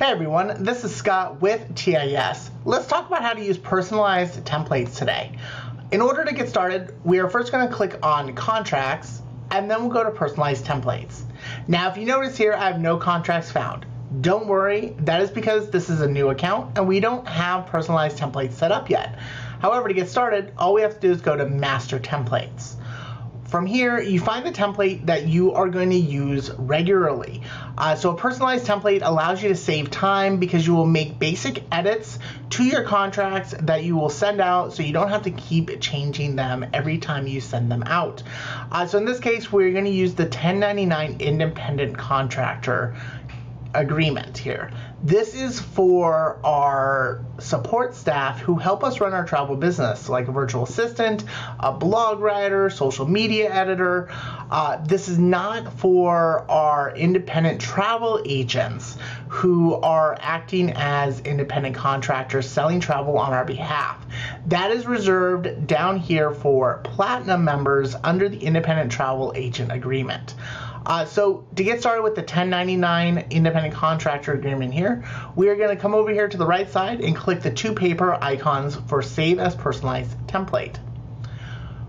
Hey everyone, this is Scott with TIS. Let's talk about how to use personalized templates today. In order to get started, we are first going to click on contracts and then we'll go to personalized templates. Now if you notice here, I have no contracts found. Don't worry, that is because this is a new account and we don't have personalized templates set up yet. However, to get started, all we have to do is go to master templates. From here, you find the template that you are going to use regularly. Uh, so a personalized template allows you to save time because you will make basic edits to your contracts that you will send out so you don't have to keep changing them every time you send them out. Uh, so in this case, we're going to use the 1099 independent contractor agreement here. This is for our support staff who help us run our travel business, like a virtual assistant, a blog writer, social media editor. Uh, this is not for our independent travel agents who are acting as independent contractors selling travel on our behalf. That is reserved down here for platinum members under the independent travel agent agreement. Uh, so to get started with the 1099 independent contractor agreement here, we are going to come over here to the right side and click the two paper icons for save as personalized template.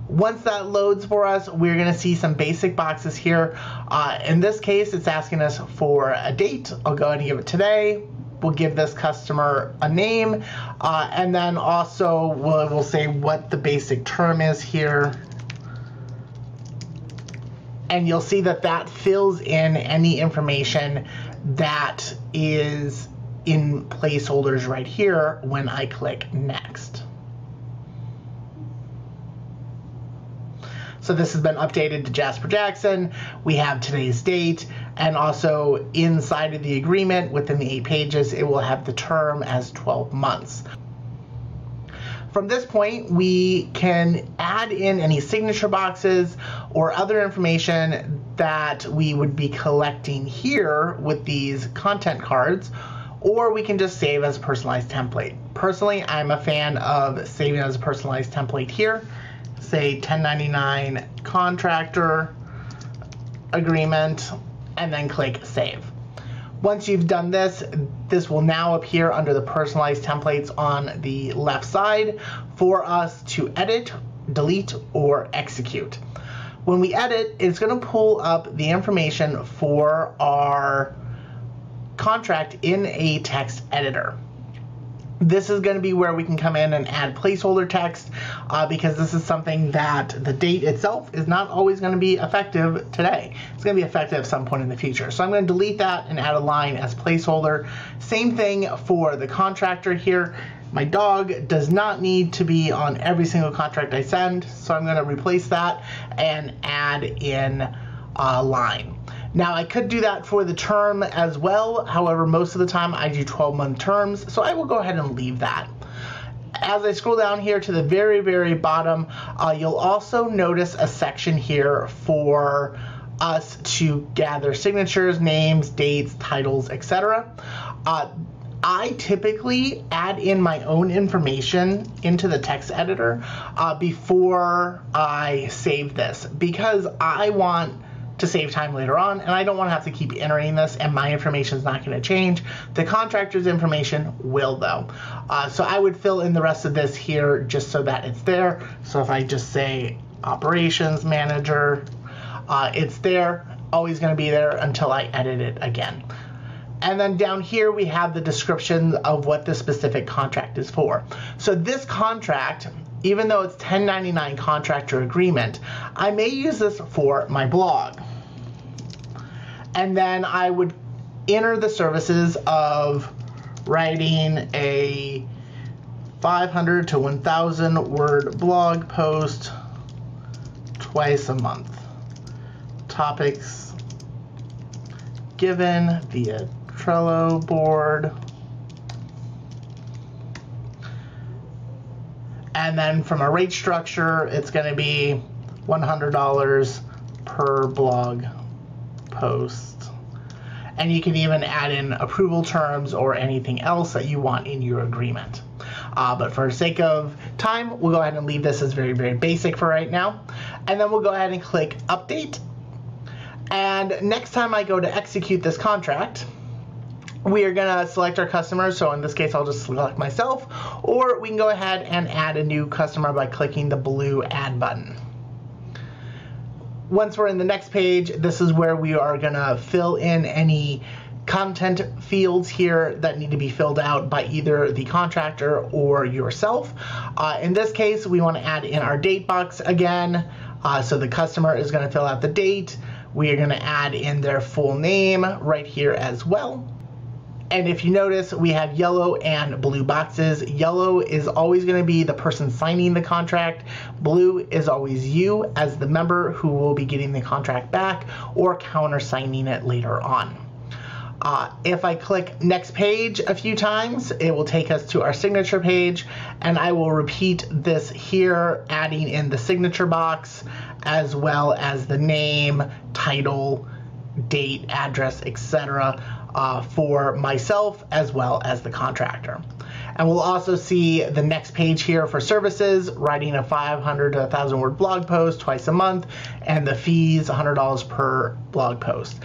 Once that loads for us, we're going to see some basic boxes here. Uh, in this case, it's asking us for a date. I'll go ahead and give it today. We'll give this customer a name, uh, and then also we'll, we'll say what the basic term is here and you'll see that that fills in any information that is in placeholders right here when I click next. So this has been updated to Jasper Jackson. We have today's date and also inside of the agreement within the eight pages, it will have the term as 12 months. From this point, we can add in any signature boxes or other information that we would be collecting here with these content cards, or we can just save as a personalized template. Personally, I'm a fan of saving as a personalized template here. Say 1099 contractor agreement, and then click save. Once you've done this, this will now appear under the personalized templates on the left side for us to edit, delete, or execute. When we edit, it's going to pull up the information for our contract in a text editor this is going to be where we can come in and add placeholder text uh, because this is something that the date itself is not always going to be effective today. It's going to be effective at some point in the future. So I'm going to delete that and add a line as placeholder. Same thing for the contractor here. My dog does not need to be on every single contract I send, so I'm going to replace that and add in a line. Now I could do that for the term as well. However, most of the time I do 12 month terms. So I will go ahead and leave that. As I scroll down here to the very, very bottom, uh, you'll also notice a section here for us to gather signatures, names, dates, titles, etc. Uh, I typically add in my own information into the text editor uh, before I save this because I want to save time later on, and I don't want to have to keep entering this, and my information is not going to change. The contractor's information will, though. Uh, so I would fill in the rest of this here just so that it's there. So if I just say operations manager, uh, it's there, always going to be there until I edit it again. And then down here we have the description of what the specific contract is for. So this contract, even though it's 1099 contractor agreement, I may use this for my blog and then I would enter the services of writing a 500 to 1000 word blog post twice a month. Topics given via Trello board. And then from a rate structure, it's going to be $100 per blog post. And you can even add in approval terms or anything else that you want in your agreement. Uh, but for sake of time, we'll go ahead and leave this as very, very basic for right now. And then we'll go ahead and click update. And next time I go to execute this contract, we are gonna select our customers. So in this case, I'll just select myself, or we can go ahead and add a new customer by clicking the blue add button. Once we're in the next page, this is where we are gonna fill in any content fields here that need to be filled out by either the contractor or yourself. Uh, in this case, we want to add in our date box again. Uh, so the customer is going to fill out the date. We are going to add in their full name right here as well. And if you notice, we have yellow and blue boxes. Yellow is always going to be the person signing the contract. Blue is always you as the member who will be getting the contract back or countersigning it later on. Uh, if I click next page a few times, it will take us to our signature page and I will repeat this here, adding in the signature box as well as the name, title, date, address, etc. Uh, for myself as well as the contractor. And we'll also see the next page here for services, writing a 500 to 1,000 word blog post twice a month, and the fees $100 per blog post.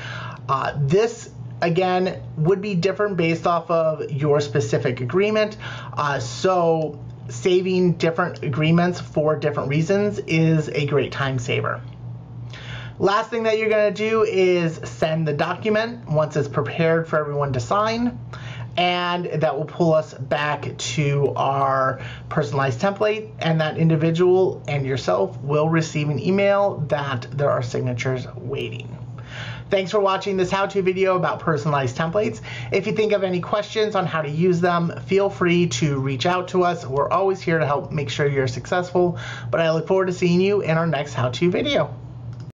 Uh, this again would be different based off of your specific agreement. Uh, so saving different agreements for different reasons is a great time saver. Last thing that you're going to do is send the document once it's prepared for everyone to sign. And that will pull us back to our personalized template, and that individual and yourself will receive an email that there are signatures waiting. Thanks for watching this how-to video about personalized templates. If you think of any questions on how to use them, feel free to reach out to us. We're always here to help make sure you're successful, but I look forward to seeing you in our next how-to video.